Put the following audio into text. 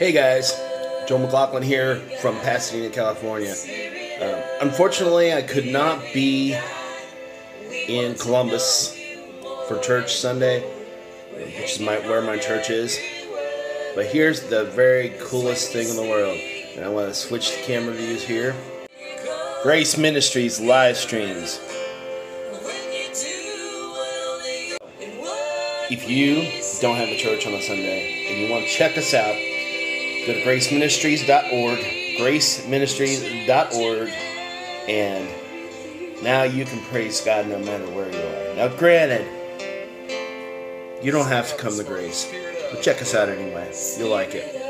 Hey guys, Joe McLaughlin here from Pasadena, California. Uh, unfortunately, I could not be in Columbus for church Sunday, which is my, where my church is. But here's the very coolest thing in the world, and I want to switch the camera views here. Grace Ministries live streams. If you don't have a church on a Sunday and you want to check us out, go to graceministries.org, graceministries.org, and now you can praise God no matter where you are. Now, granted, you don't have to come to Grace, but check us out anyway. You'll like it.